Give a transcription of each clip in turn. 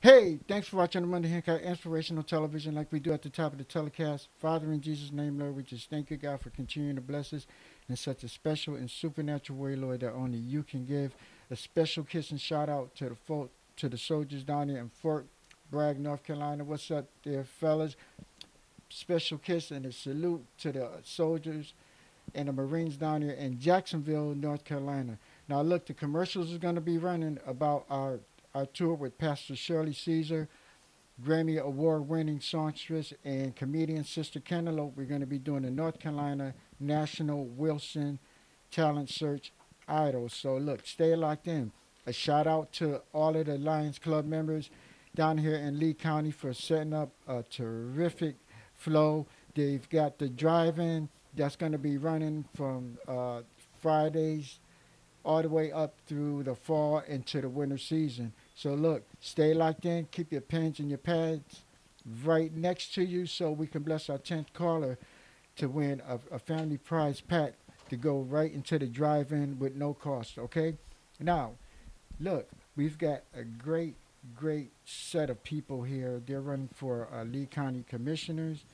Hey, thanks for watching the Monday Handcox Inspirational Television like we do at the top of the telecast. Father, in Jesus' name, Lord, we just thank you, God, for continuing to bless us in such a special and supernatural way, Lord, that only you can give. A special kiss and shout out to the folk, to the soldiers down there in Fort Bragg, North Carolina. What's up there, fellas? Special kiss and a salute to the soldiers and the Marines down here in Jacksonville, North Carolina. Now, look, the commercials is going to be running about our our tour with Pastor Shirley Caesar, Grammy Award winning songstress and comedian Sister Cantaloupe. We're going to be doing the North Carolina National Wilson Talent Search Idol. So, look, stay locked in. A shout out to all of the Lions Club members down here in Lee County for setting up a terrific flow. They've got the drive in that's going to be running from uh, Fridays all the way up through the fall into the winter season. So look, stay locked in, keep your pens and your pads right next to you so we can bless our 10th caller to win a, a family prize pack to go right into the drive-in with no cost, okay? Now, look, we've got a great, great set of people here. They're running for uh, Lee County commissioners.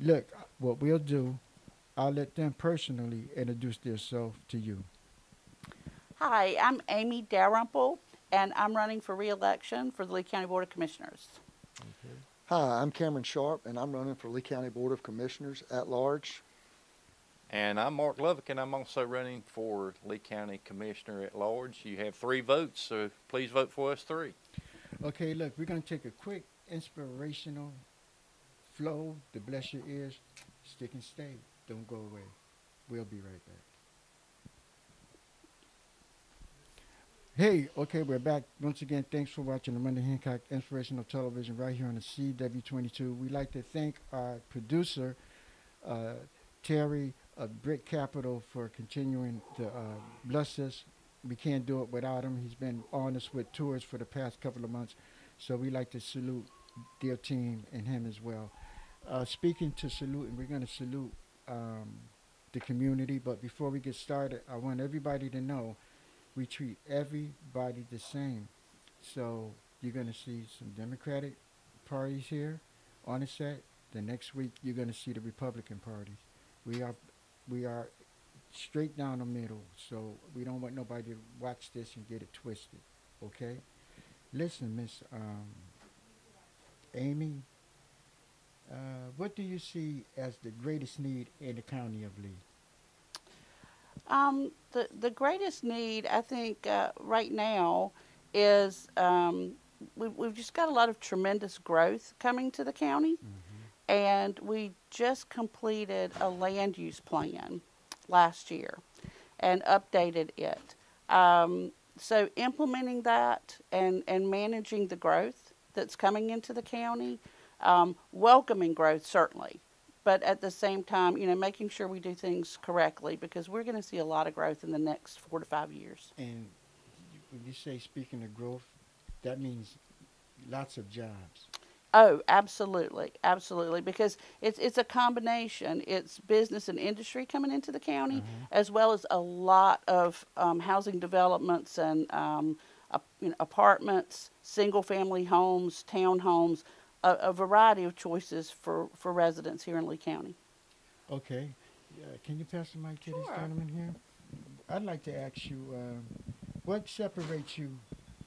Look, what we'll do, I'll let them personally introduce themselves to you. Hi, I'm Amy Dalrymple, and I'm running for re-election for the Lee County Board of Commissioners. Mm-hmm. Hi, I'm Cameron Sharp, and I'm running for Lee County Board of Commissioners at large. And I'm Mark Lovick, and I'm also running for Lee County Commissioner at Large. You have three votes, so please vote for us three. Okay, look, we're going to take a quick inspirational flow to bless your ears. Stick and stay. Don't go away. We'll be right back. Hey, okay, we're back. Once again, thanks for watching Monday Handcox Inspirational Television right here on the CW22. We'd like to thank our producer, uh, Terry of Brick Capital, for continuing to uh, bless us. We can't do it without him. He's been on us with tours for the past couple of months. So we'd like to salute their team and him as well. Uh, speaking to salute, and we're going to salute um, the community. But before we get started, I want everybody to know we treat everybody the same. So you're going to see some Democratic parties here on the set. The next week you're going to see the Republican parties. We are we are straight down the middle. So we don't want nobody to watch this and get it twisted. Okay? Listen, Miss um, Amy, uh, what do you see as the greatest need in the county of Lee? Um, the the greatest need, I think, uh, right now is um, we, we've just got a lot of tremendous growth coming to the county, and we just completed a land use plan last year and updated it. Um, so implementing that and, and managing the growth that's coming into the county, um, welcoming growth certainly, but at the same time, you know, making sure we do things correctly because we're going to see a lot of growth in the next four to five years. And when you say speaking of growth, that means lots of jobs. Oh, absolutely, absolutely, because it's it's a combination. It's business and industry coming into the county, as well as a lot of um, housing developments and um, ap- you know, apartments, single-family homes, townhomes, a, a variety of choices for for residents here in Lee County. Okay. Uh, can you pass the mic to this gentleman here? I'd like to ask you, um, what separates you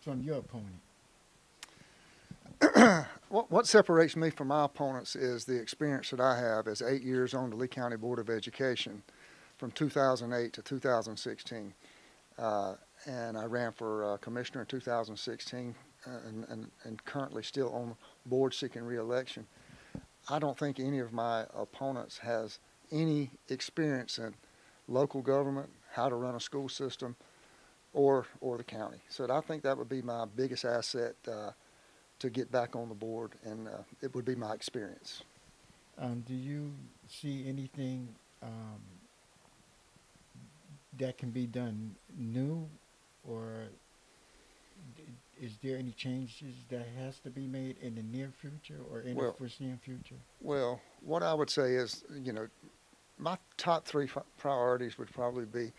from your opponent? What, what separates me from my opponents is the experience that I have as eight years on the Lee County Board of Education from 2008 to 2016. Uh, and I ran for uh, commissioner in 2016 uh, and, and, and currently still on board seeking reelection. I don't think any of my opponents has any experience in local government, how to run a school system, or, or the county. So I think that would be my biggest asset uh, to get back on the board, and uh, it would be my experience. Um, do you see anything um, that can be done new, or is there any changes that has to be made in the near future or in Well- the foreseen future? Well, what I would say is, you know, my top three priorities would probably be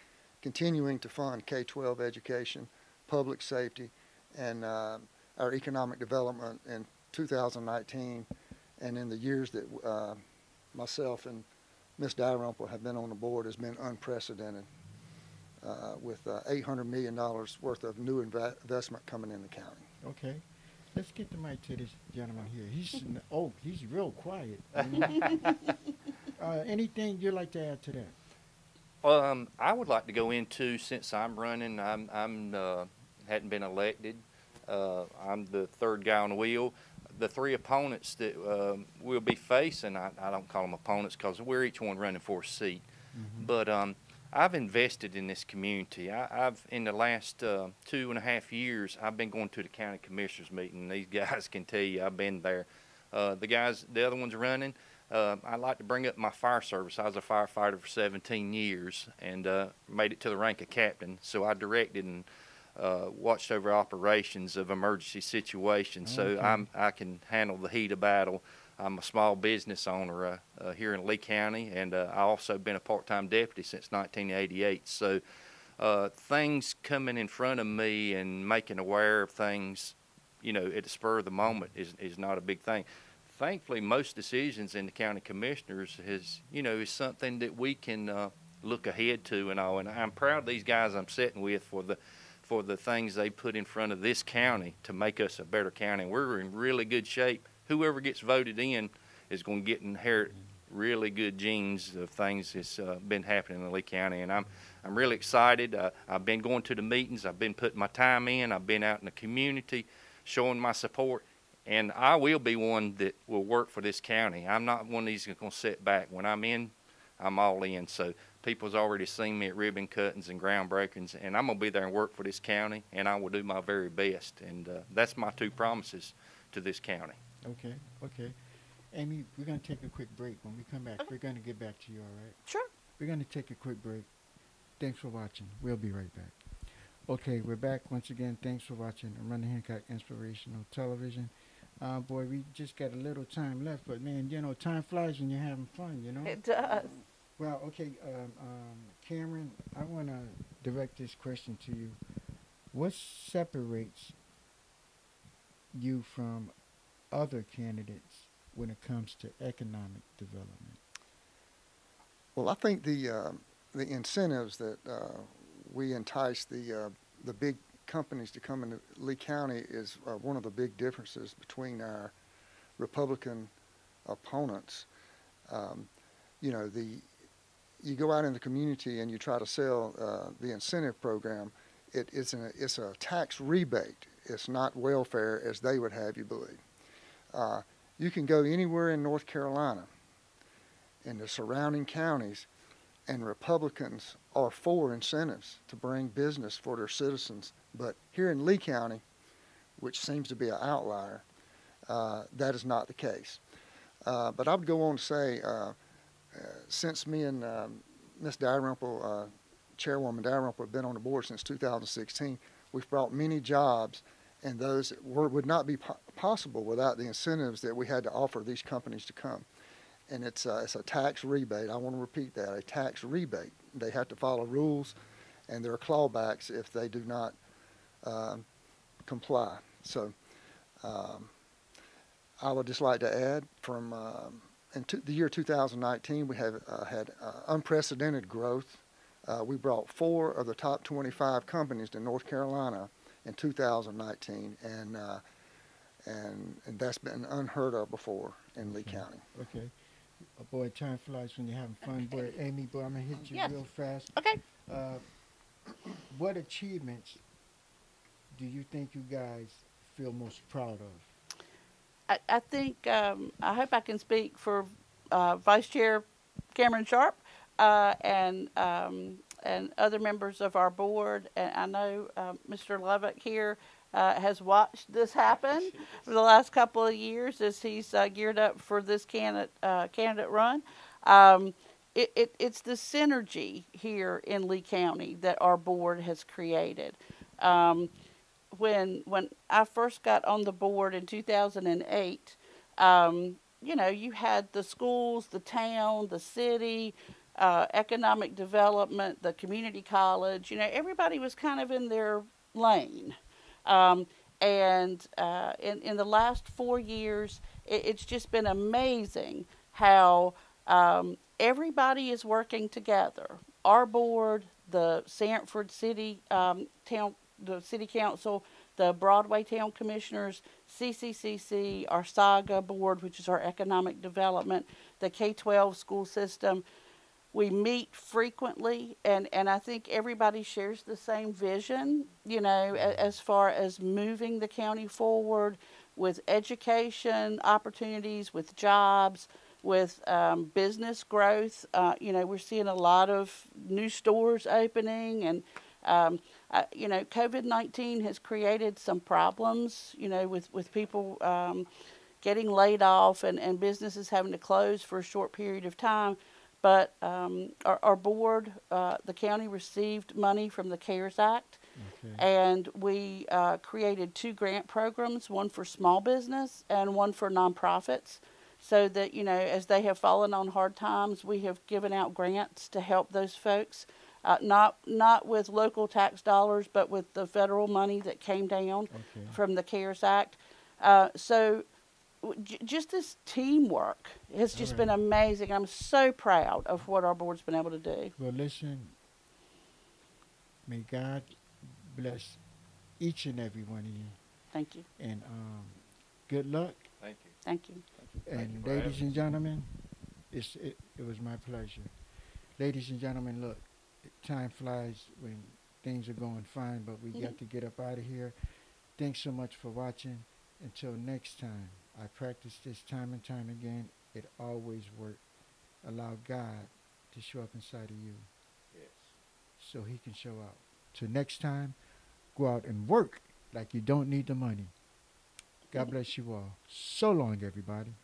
continuing to fund K-12 education, public safety, and uh, our economic development in 2019 and in the years that uh, myself and Ms. Dalrymple have been on the board has been unprecedented uh, with uh, $800 million worth of new inve- investment coming in the county. Okay. Let's get the mic to this gentleman here. He's n- oh, he's real quiet. uh, anything you'd like to add to that? Um, I would like to go into since I'm running. I'm I'm uh, hadn't been elected. Uh, I'm the third guy on the wheel. The three opponents that uh, we'll be facing, I, I don't call them opponents because we're each one running for a seat. Mhm. But um, I've invested in this community. I, I've in the last uh, two and a half years, I've been going to the county commissioners meeting. These guys can tell you I've been there. Uh, the guys, the other ones running. Uh, I like to bring up my fire service. I was a firefighter for 17 years and uh, made it to the rank of captain. So I directed and uh, watched over operations of emergency situations. So I'm I can handle the heat of battle. I'm a small business owner uh, uh, here in Lee County, and uh, I also been a part-time deputy since 1988. So uh, things coming in front of me and making aware of things, you know, at the spur of the moment is is not a big thing. Thankfully, most decisions in the county commissioners is you know is something that we can uh, look ahead to and all. And I'm proud of these guys I'm sitting with for the for the things they put in front of this county to make us a better county. We're in really good shape. Whoever gets voted in is going to get inherit really good genes of things that's uh, been happening in Lee County, and I'm I'm really excited. Uh, I've been going to the meetings. I've been putting my time in. I've been out in the community, showing my support, and I will be one that will work for this county. I'm not one of these that's going to sit back. When I'm in, I'm all in. So people's already seen me at ribbon cuttings and groundbreakings, and I'm gonna be there and work for this county, and I will do my very best. And uh, that's my two promises to this county. Okay. Okay. Amy, we're gonna take a quick break. When we come back, Okay. we're gonna get back to you. All right. Sure. We're gonna take a quick break. Thanks for watching. We'll be right back. Okay, we're back once again. Thanks for watching I'm Running Handcox Inspirational Television. Uh, boy, we just got a little time left, but man, you know, time flies when you're having fun. You know. It does. Well, okay, um, um, Cameron, I want to direct this question to you. What separates you from other candidates when it comes to economic development? Well, I think the uh, the incentives that uh, we entice the uh, the big companies to come into Lee County is uh, one of the big differences between our Republican opponents. Um, you know, the you go out in the community and you try to sell uh, the incentive program. It, it's an, it's a tax rebate. It's not welfare as they would have you believe. Uh, you can go anywhere in North Carolina in the surrounding counties, and Republicans are for incentives to bring business for their citizens. But here in Lee County, which seems to be an outlier, uh, that is not the case. Uh, but I would go on to say, uh, uh, since me and um, Ms. Dalrymple, uh, Chairwoman Dalrymple, have been on the board since 2016, we've brought many jobs, and those were, would not be po- possible without the incentives that we had to offer these companies to come and it's a, it's a tax rebate. I want to repeat that, a tax rebate. They have to follow rules, and there are clawbacks if they do not um, comply. So um, I would just like to add from um, in the year 2019, we have uh, had uh, unprecedented growth. Uh, we brought four of the top 25 companies to North Carolina in 2019, and uh, and and that's been unheard of before in Lee Okay. County. Okay. Uh, boy, time flies when you're having fun. Boy, Amy, boy, I'm going to hit you Yes. real fast. Okay. Uh, what achievements do you think you guys feel most proud of? I, I think um, I hope I can speak for uh, Vice Chair Cameron Sharp uh, and um, and other members of our board. And I know uh, Mr. Lovick here uh, has watched this happen for the last couple of years as he's uh, geared up for this candidate uh, candidate run. Um, it, it, it's the synergy here in Lee County that our board has created. Um, when when I first got on the board in 2008, um, you know, you had the schools, the town, the city, uh, economic development, the community college. You know, everybody was kind of in their lane, um, and uh, in in the last four years, it, it's just been amazing how um, everybody is working together. Our board, the Sanford City um, Town, the City Council, the Broadway Town Commissioners, CCCC, our SAGA board, which is our economic development, the K 12 school system. We meet frequently, and, and I think everybody shares the same vision, you know, a, as far as moving the county forward with education opportunities, with jobs, with um, business growth. Uh, you know, we're seeing a lot of new stores opening, and um, uh, you know, COVID nineteen has created some problems. You know, with with people um, getting laid off and and businesses having to close for a short period of time. But um, our, our board, uh, the county received money from the CARES Act. Okay. And we uh, created two grant programs, one for small business and one for nonprofits. So that, you know, as they have fallen on hard times, we have given out grants to help those folks. Uh, not not with local tax dollars, but with the federal money that came down Okay. from the CARES Act. Uh, so just this teamwork has just been amazing. I'm so proud of what our board's been able to do. Well, listen. May God bless each and every one of you, Thank you. and um, good luck. Thank you. Thank you. Thank And you ladies and gentlemen, it's, it, it was my pleasure. Ladies and gentlemen, look, time flies when things are going fine, but we got Mhm. to get up out of here. Thanks so much for watching. Until next time, I practice this time and time again. It always worked. Allow God to show up inside of you Yes. so he can show out. Till next time, go out and work like you don't need the money. God mm-hmm. bless you all. So long, everybody.